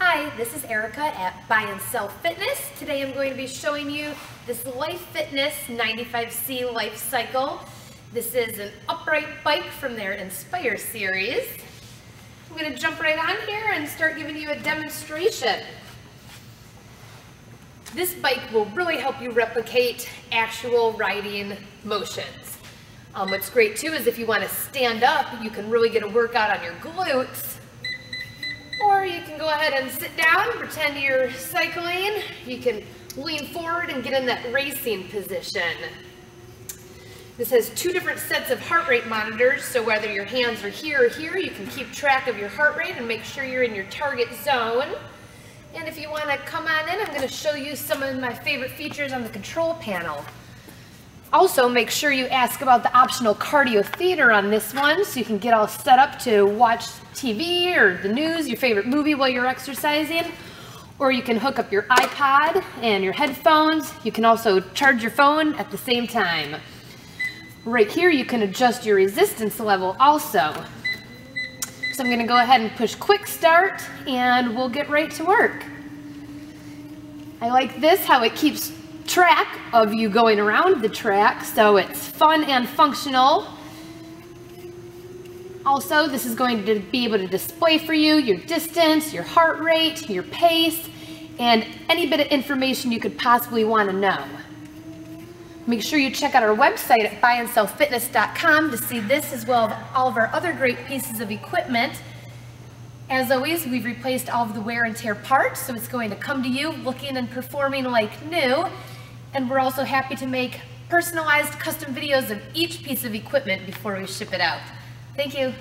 Hi, this is Erica at Buy and Sell Fitness. Today I'm going to be showing you this Life Fitness 95C Lifecycle. This is an upright bike from their Inspire series. I'm going to jump right on here and start giving you a demonstration. This bike will really help you replicate actual riding motions. Um, what's great too is if you want to stand up, you can really get a workout on your glutes go ahead and sit down, pretend you're cycling. You can lean forward and get in that racing position. This has two different sets of heart rate monitors, so whether your hands are here or here, you can keep track of your heart rate and make sure you're in your target zone. And if you want to come on in, I'm going to show you some of my favorite features on the control panel. Also, make sure you ask about the optional cardio theater on this one so you can get all set up to watch TV or the news, your favorite movie while you're exercising. Or you can hook up your iPod and your headphones. You can also charge your phone at the same time. Right here, you can adjust your resistance level also. So I'm going to go ahead and push quick start and we'll get right to work. I like this, how it keeps track of you going around the track, so it's fun and functional. Also, this is going to be able to display for you your distance, your heart rate, your pace, and any bit of information you could possibly want to know. Make sure you check out our website at buyandsellfitness.com to see this as well as all of our other great pieces of equipment. As always, we've replaced all of the wear and tear parts, so it's going to come to you looking and performing like new. And we're also happy to make personalized custom videos of each piece of equipment before we ship it out. Thank you.